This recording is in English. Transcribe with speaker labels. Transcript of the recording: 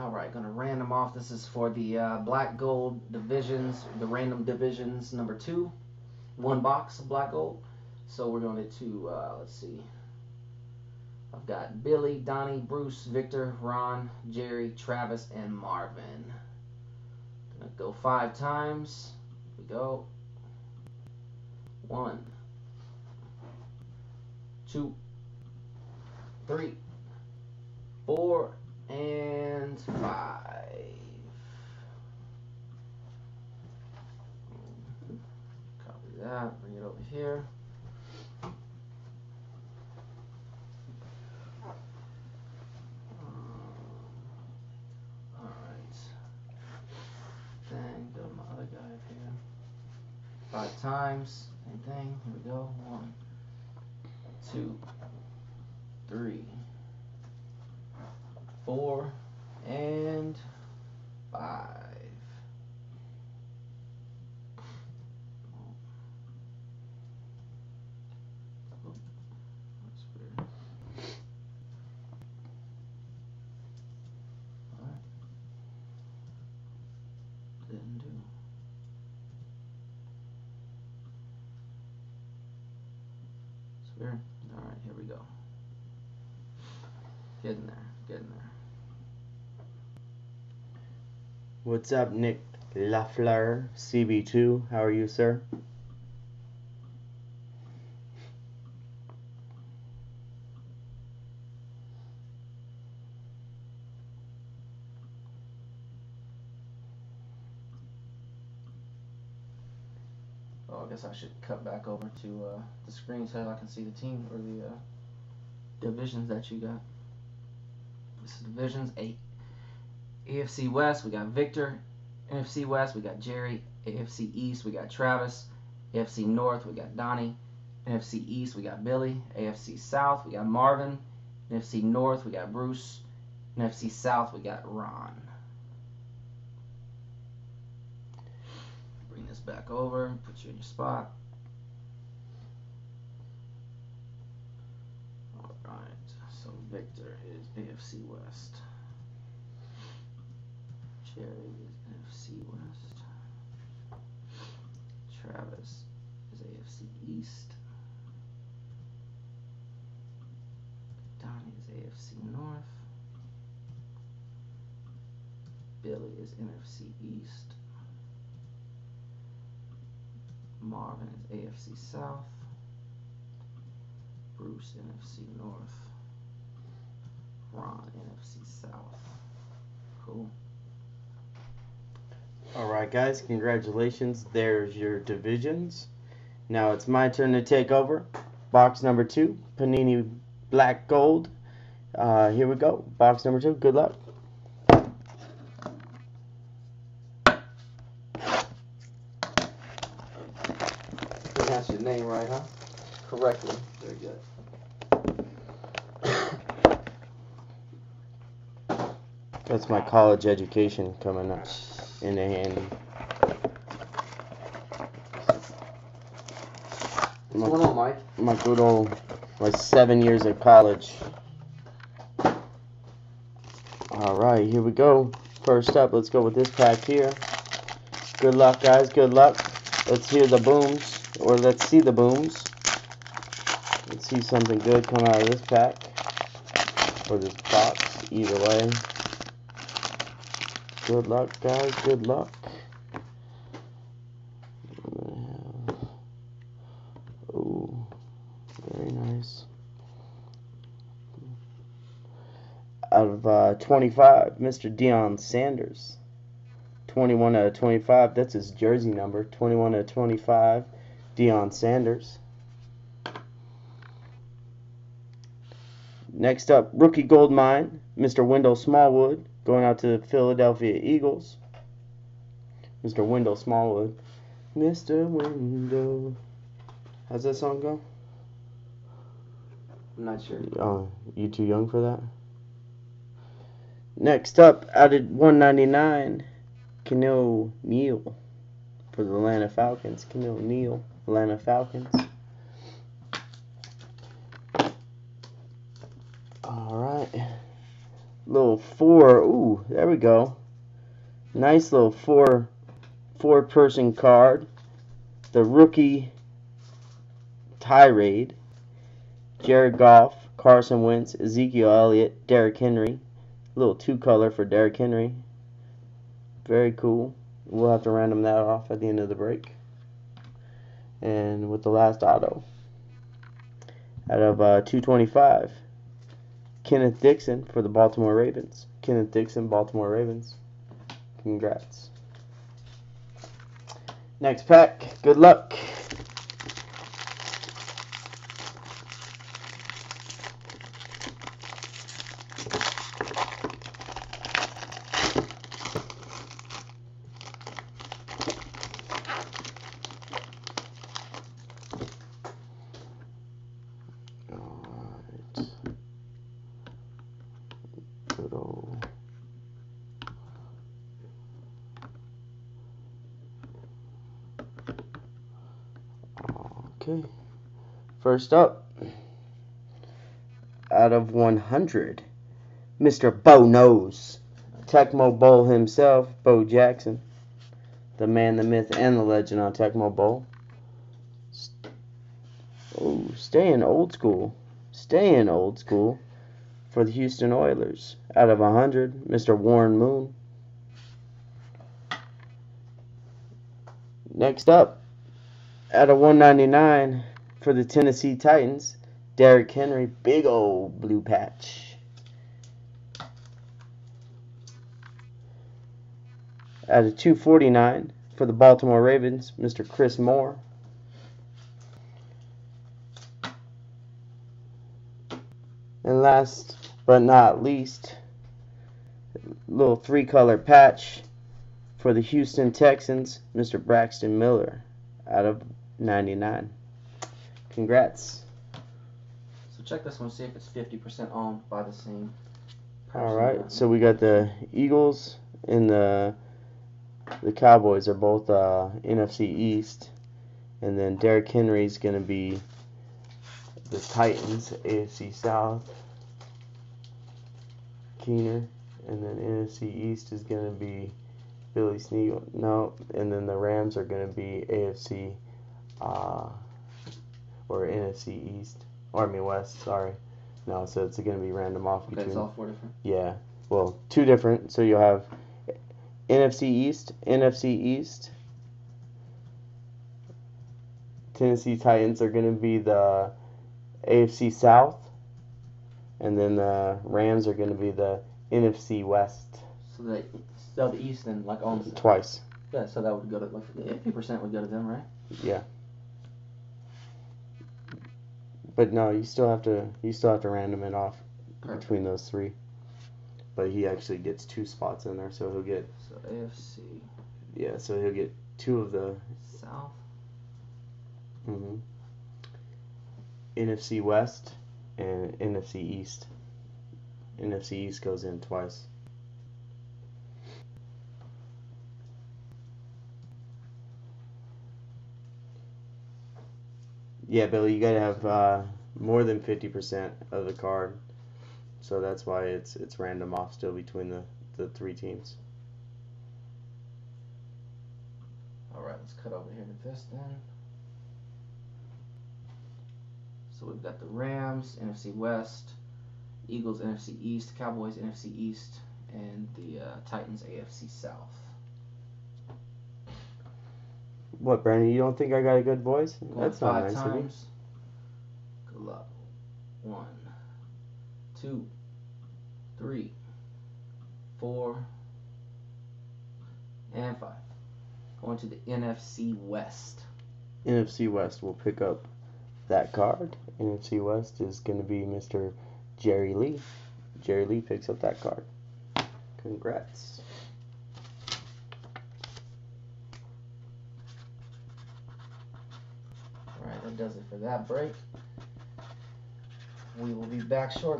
Speaker 1: All right, gonna random off. This is for the uh, black gold divisions, the random divisions number two. One box of black gold. So we're going to, uh, let's see. I've got Billy, Donnie, Bruce, Victor, Ron, Jerry, Travis, and Marvin. Gonna go five times. Here we go. One, two, three, four, and five. Copy that, bring it over here. Um, Alright. Then go my other guy up here. Five times, same thing. Here we go. One, two, three, four, and five. Weird. Alright, here we go. Getting there, getting there.
Speaker 2: What's up, Nick Lafleur, CB2? How are you, sir?
Speaker 1: Oh, I guess I should cut back over to uh, the screen so I can see the team or the uh, divisions that you got. This is divisions eight. AFC West, we got Victor. NFC West, we got Jerry. AFC East, we got Travis. AFC North, we got Donnie. NFC East, we got Billy. AFC South, we got Marvin. NFC North, we got Bruce. NFC South, we got Ron. Bring this back over, put you in your spot. Alright, so Victor is AFC West. Jerry West. Travis is AFC East. Donnie is AFC North. Billy is NFC East. Marvin is AFC South. Bruce NFC North. Ron NFC South. Cool.
Speaker 2: Alright, guys, congratulations. There's your divisions. Now it's my turn to take over. Box number two, Panini Black Gold. Uh, here we go. Box number two. Good luck.
Speaker 1: Pronounce your name right, huh? Correctly. Very good.
Speaker 2: That's my college education coming up in handy.
Speaker 1: What's going on, Mike?
Speaker 2: my good old my seven years of college. All right, here we go. First up, let's go with this pack here. Good luck, guys. Good luck. Let's hear the booms, or let's see the booms. Let's see something good come out of this pack, or this box. Either way. Good luck, guys. Good luck. Oh, very nice. Out of uh, 25, Mr. Deion Sanders. 21 out of 25. That's his jersey number. 21 out of 25. Deion Sanders. Next up, rookie gold mine, Mr. Wendell Smallwood, going out to the Philadelphia Eagles. Mr. Wendell Smallwood. Mr. Wendell. How's that song go?
Speaker 1: I'm not sure.
Speaker 2: Oh, you too young for that? Next up, out at 199, Keanu Neal for the Atlanta Falcons. Keanu Neal, Atlanta Falcons. Alright. Little four. Ooh, there we go. Nice little four four person card. The rookie tirade. Jared Goff, Carson Wentz, Ezekiel Elliott, Derrick Henry. Little two color for Derrick Henry. Very cool. We'll have to random that off at the end of the break. And with the last auto. Out of uh, 225. Kenneth Dixon for the Baltimore Ravens. Kenneth Dixon, Baltimore Ravens. Congrats. Next pack. Good luck. Okay. First up, out of 100, Mr. Bo Knows. Tecmo Bowl himself, Bo Jackson. The man, the myth, and the legend on Tecmo Bowl. Oh, staying old school. Staying old school for the Houston Oilers. Out of 100, Mr. Warren Moon. Next up, out of 199 for the Tennessee Titans, Derrick Henry, big old blue patch. Out of 249 for the Baltimore Ravens, Mr. Chris Moore. And last but not least, little three color patch for the Houston Texans, Mr. Braxton Miller out of 99. Congrats.
Speaker 1: So check this one, see if it's 50% owned by the same. person.
Speaker 2: All right, so we got the Eagles and the the Cowboys are both uh, NFC East, and then Derrick Henry's gonna be the Titans, AFC South. Keener, and then NFC East is gonna be Billy Sneed. No, and then the Rams are gonna be AFC uh, or NFC East, or I mean West. Sorry. No, so it's gonna be random off
Speaker 1: Okay,
Speaker 2: between.
Speaker 1: it's all four different.
Speaker 2: Yeah. Well, two different. So you'll have NFC East, NFC East. Tennessee Titans are going to be the AFC South. And then the Rams are going to be the NFC West
Speaker 1: So the so the East then like owns
Speaker 2: twice.
Speaker 1: Yeah, so that would go to like fifty percent would go to them, right?
Speaker 2: Yeah. But no, you still have to you still have to random it off
Speaker 1: Perfect.
Speaker 2: between those three. But he actually gets two spots in there, so he'll get
Speaker 1: So AFC
Speaker 2: yeah, so he'll get two of the
Speaker 1: South.
Speaker 2: hmm NFC West and NFC East. NFC East goes in twice. Yeah, Billy, you gotta have uh, more than fifty percent of the card, so that's why it's it's random off still between the the three teams.
Speaker 1: All right, let's cut over here to this then. So we've got the Rams, NFC West, Eagles, NFC East, Cowboys, NFC East, and the uh, Titans, AFC South.
Speaker 2: What, Brandon? You don't think I got a good voice?
Speaker 1: Going
Speaker 2: That's not
Speaker 1: five
Speaker 2: nice of you.
Speaker 1: One, two, three, four, and five. Going to the NFC West.
Speaker 2: NFC West will pick up that card. NFC West is going to be Mr. Jerry Lee. Jerry Lee picks up that card. Congrats.
Speaker 1: All right, that does it for that break. We will be back shortly.